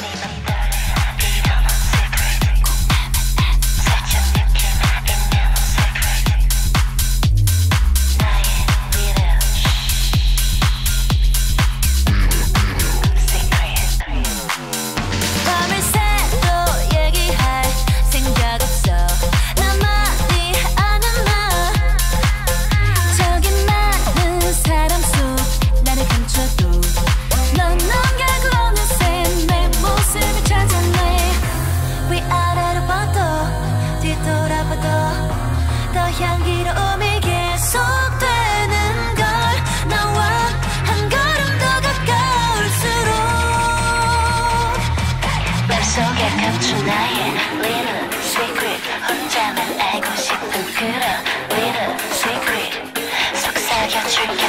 me. 속에 감춘 나의 little secret 혼자만 알고 싶은 그런 little secret 속삭여줄